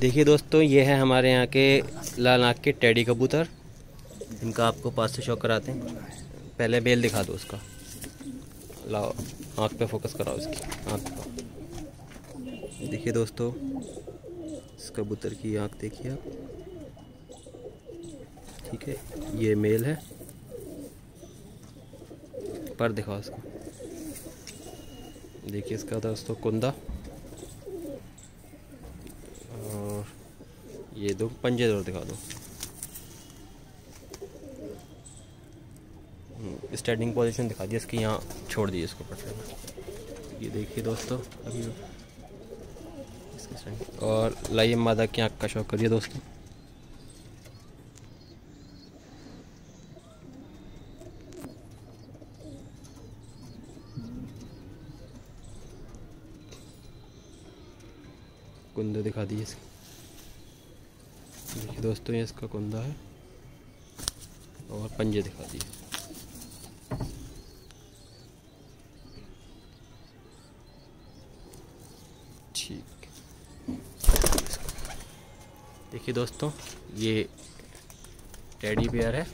देखिए दोस्तों, ये है हमारे यहाँ के लाल आँख के टेडी कबूतर। इनका आपको पास से शौक कराते हैं। पहले बेल दिखा दो उसका। लाओ, आँख पे फोकस कराओ उसकी आँख पर देखिए दोस्तों, इस कबूतर की आँख देखिए आप। ठीक है, ये मेल है। पर दिखाओ उसको देखिए इसका दोस्तों, कुंदा और ये दो, पंजे दो दिखा दो। स्टैंडिंग पोजीशन दिखा दी, इसकी यहाँ छोड़ दी इसको पटरे ये देखिए दोस्तों, अभी और लाइए मादा की आँख का शौक करिए दोस्तों? कुंदा दिखा दिए इसकी। देखिए दोस्तों, ये इसका कुंदा है और पंजे दिखा दिए। ठीक। देखिए दोस्तों, ये टेडी बेयर है।